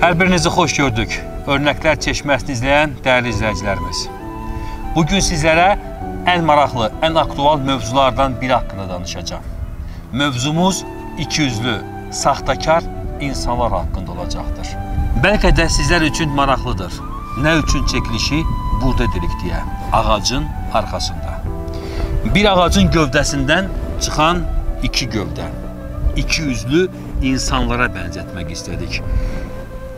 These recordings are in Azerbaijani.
Hər birinizi xoş gördük. Örnəklər çeşməsini izləyən dəyərli izləyicilərimiz. Bu gün sizlərə ən maraqlı, ən aktual mövzulardan biri haqqında danışacağam. Mövzumuz ikiyüzlü, saxtakar insanlar haqqında olacaqdır. Bəlkə də sizlər üçün maraqlıdır. Nə üçün çəkilişi burada edirik deyə, ağacın arxasında. Bir ağacın gövdəsindən çıxan iki gövdə, iki üzlü insanlara bənzətmək istədik.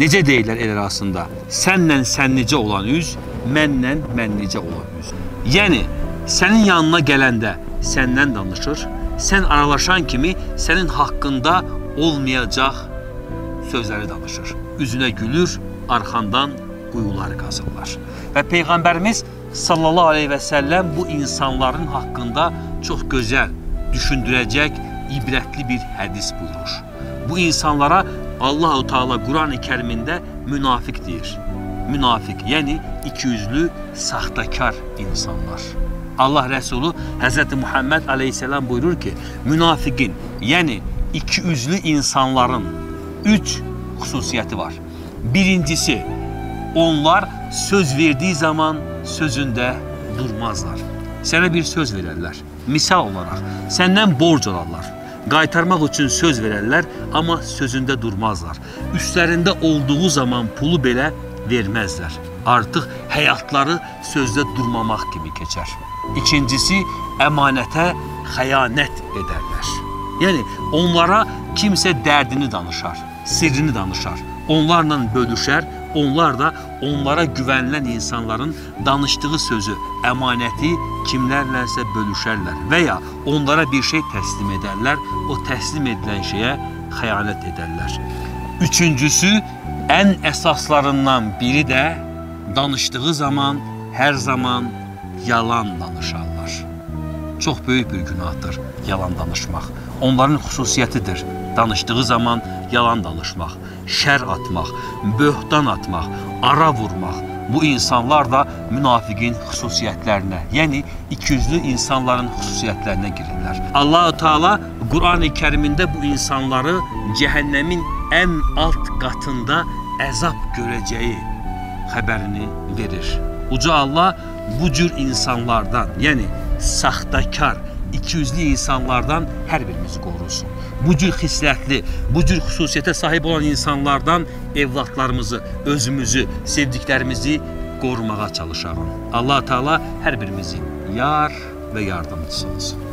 Necə deyirlər el arasında? Sənlə sənlicə olan üz, mənlə mənlicə olan üz. Yəni sənin yanına gələndə səndən danışır, sən aralaşan kimi sənin haqqında olmayacaq sözləri danışır. Üzünə gülür, arxandan quyular qazırlar. Və peyğəmbərimiz sallallahu əleyhi və səlləm bu insanların haqqında çox gözəl, düşündürəcək, ibrətli bir hədis buyurur. Bu insanlara Allahu Teala Quran-ı Kərimində münafiq deyir. Münafiq, yəni ikiyüzlü, saxtakar insanlar. Allah Rəsulu Hz. Muhammed Aleyhisselam buyurur ki, münafiqin, yəni ikiyüzlü insanların üç xüsusiyyəti var. Birincisi, onlar söz verdiği zaman sözündə durmazlar. Sənə bir söz verərlər. Misal olaraq, səndən borc alarlar. Qaytarmaq üçün söz verərlər, amma sözündə durmazlar. Üstlərində olduğu zaman pulu belə verməzlər. Artıq həyatları sözdə durmamaq kimi keçər. İkincisi, əmanətə xəyanət edərlər. Yəni onlara kimsə dərdini danışar, sirrini danışar. Onlarla bölüşər, onlar da onlara güvənilən insanların danışdığı sözü, əmanəti kimlərləsə bölüşərlər və ya onlara bir şey təslim edərlər, o təslim edilən şeyə xəyanət edərlər. Üçüncüsü, ən əsaslarından biri də danışdığı zaman hər zaman yalan danışarlar. Çox böyük bir günahdır yalan danışmaq. Onların xüsusiyyətidir. Danışdığı zaman yalan danışmaq, şər atmaq, böhtan atmaq, ara vurmaq. Bu insanlar da münafiqin xüsusiyyətlərinə, yəni ikiyüzlü insanların xüsusiyyətlərinə girirlər. Allahu Teala Qurani Kərimində bu insanları cəhənnəmin ən alt qatında əzab görəcəyi xəbərini verir. Uca Allah bu cür insanlardan, yəni saxtakar, ikiyüzlü insanlardan hər birimizi qorusun. Bu cür xislətli, bu cür xüsusiyyətə sahib olan insanlardan evladlarımızı, özümüzü, sevdiklərimizi qorumağa çalışalım. Allah Teala hər birimizi yar və yardımcısı olsun.